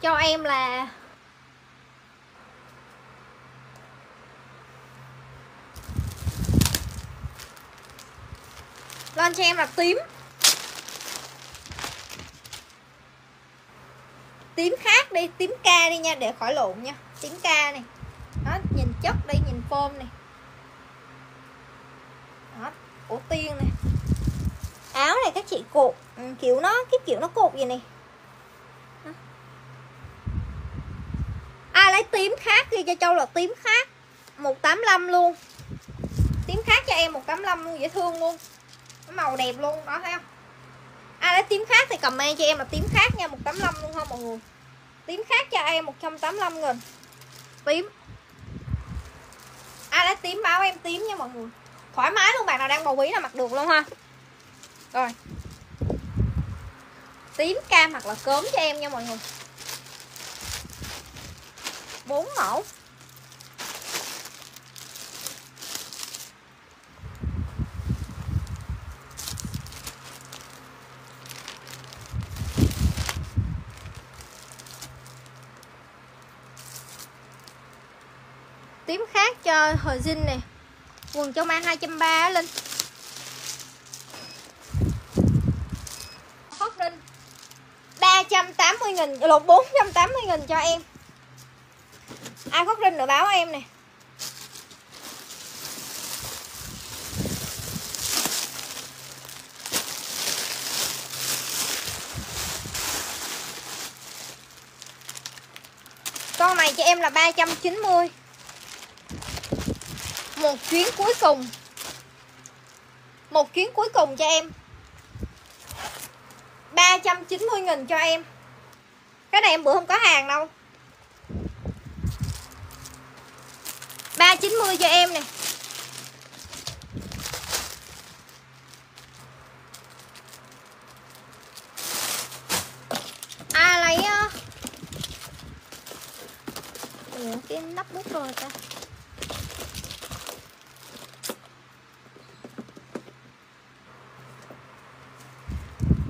cho em là lên cho em là tím. Tím khác đi tím ca đi nha để khỏi lộn nha. Tím ca này. Đó nhìn chất đây nhìn phôm này. Đó cổ tiên này. Áo này các chị cột ừ, kiểu nó cái kiểu nó cột gì này Đó. ai lấy tím khác đi, cho châu là tím khác. 185 luôn. Tím khác cho em 185 luôn, dễ thương luôn. Màu đẹp luôn, đó, thấy không? Ai lấy tím khác thì comment cho em là tím khác nha 185 luôn không mọi người. Tím khác cho em 185 nghìn tím. Ai lấy tím báo em tím nha, mọi người. Thoải mái luôn, bạn nào đang bầu bí là mặc được luôn ha. Rồi. Tím cam hoặc là cốm cho em nha, mọi người. 4 mẫu. Tím khác cho hồi dinh nè. Quần cho mang 230 Linh. Hot Linh 380 nghìn, lột 480 nghìn cho em ai khóc rinh nữa báo em nè. Con này cho em là 390 một chuyến cuối cùng. Một chuyến cuối cùng cho em. 390 nghìn cho em. Cái này em bữa không có hàng đâu. 390 cho em nè. Ai lấy Ủa, cái nắp bút rồi ta.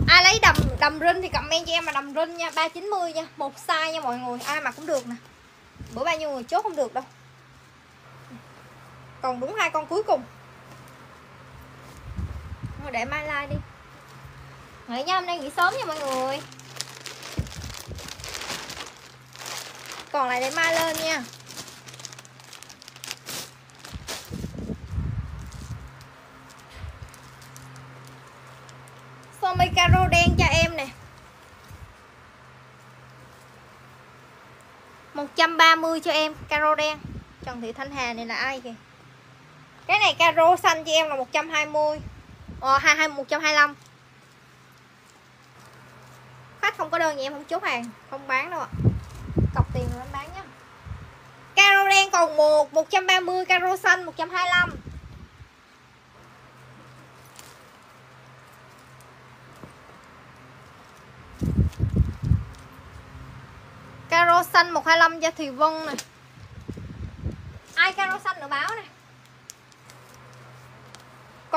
Ai lấy đầm đầm rinh thì comment cho em mà đầm rinh nha 390 nha, một size nha mọi người, ai mặc cũng được nè. Bữa bao nhiêu người chốt không được đâu còn đúng hai con cuối cùng. Thôi để mai like đi. Nghỉ nha, hôm nay nghỉ sớm nha mọi người. Còn lại để mai lên nha. Sơ caro đen cho em nè. 130 cho em, caro đen. Trần Thị Thanh Hà này là ai kìa? Cái này caro xanh cho em là 120 ờ, 22, 125 khách không có đơn gì em không chốt hàng không bán đâu ạ. Cọc tiền rồi em bán nhá. Caro đen còn một 130 caro xanh 125 caro xanh 125 cho Thùy Vân này ai caro xanh nữa báo này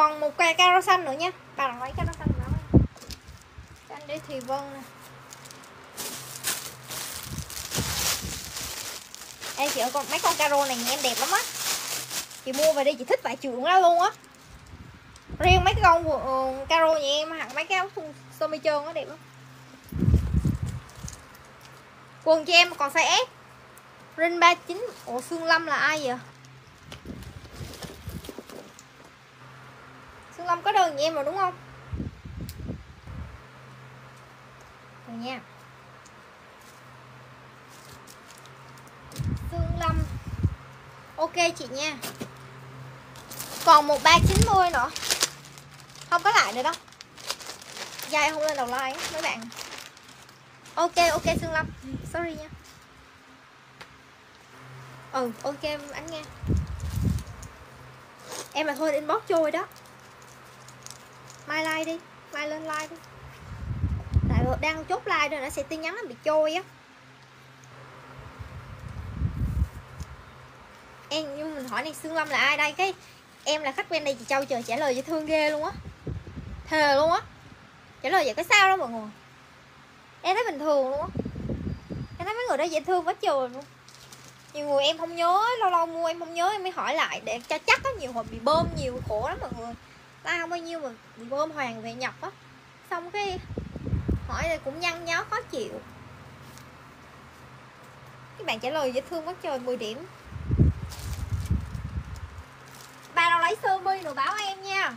còn một cây caro xanh nữa nha. Bà nào lấy caro xanh nữa anh xanh để thì Vân nè. Ê chị ơi con mấy con caro này em đẹp lắm á. Chị mua về đi chị thích vải trưởng ra luôn á. Riêng mấy cái con uh, caro nhà em hẳn mấy cái áo sơ mi trơn nó đẹp lắm. Quần cho em còn size S. Rin 39 Ủa Phương Lâm là ai vậy? Phương Lâm có đơn nhà em rồi, đúng không? Rồi nha. Phương Lâm Ok chị nha. Còn một ba chín mươi nữa. Không có lại nữa đâu Dài không lên đầu like mấy bạn. Ok ok Sương Lâm Sorry nha. Ừ ok, anh nghe. Em mà thôi inbox trôi đó. Mai like đi. Mai lên like đi. Tại đang chốt like rồi nó sẽ tin nhắn nó bị trôi á. Em, nhưng mình hỏi này xương Lâm là ai đây? Cái Em là khách quen đây, chị Châu chờ trả lời dễ thương ghê luôn á. Thề luôn á. Trả lời vậy có sao đâu mọi người. Em thấy bình thường luôn á. Em thấy mấy người đó dễ thương quá trời luôn. Nhiều người em không nhớ, lâu lâu mua em không nhớ, em mới hỏi lại để cho chắc có nhiều hồi bị bơm nhiều khổ lắm mọi người tao bao nhiêu mà bị bơm hoàng về nhập á. Xong cái hỏi thì cũng nhăn nhó khó chịu. Các bạn trả lời dễ thương quá trời 10 điểm. Bà nào lấy sơ mi rồi báo em nha.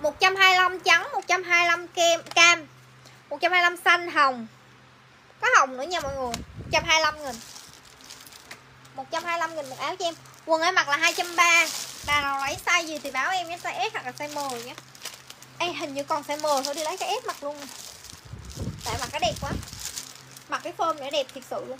125 trắng 125 kem, cam 125 xanh hồng. Có hồng nữa nha mọi người 125 nghìn. 125 nghìn một áo cho em. Quần em mặc là 230 bà nào lấy size gì thì báo em nhé, size S hoặc là size M nhé. Em hình như còn size M thôi, đi lấy cái S mặc luôn. Tại mặc cái đẹp quá. Mặc cái form nữa đẹp thiệt sự luôn.